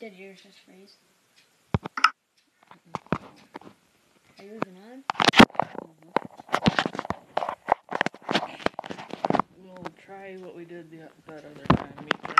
Did yours just freeze? Are you even on? We'll try what we did the, that other time.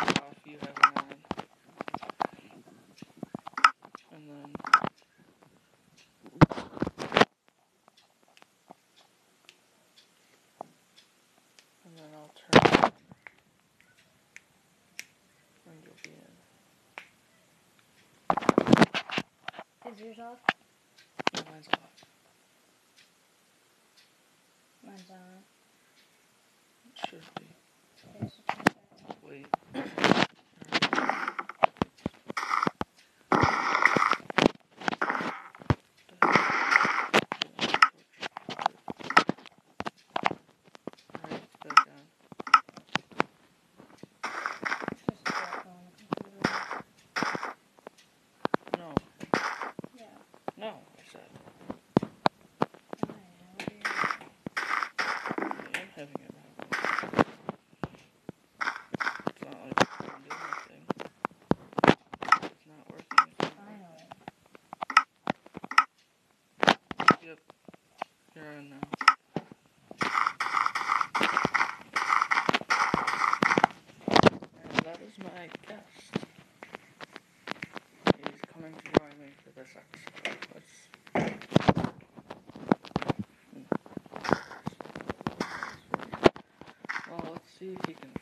yours off? Mine's off. Mine's on. It should be. there now. And that is my guest. He's coming to join me for this episode. Hmm. Well, let's see if he can